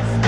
points.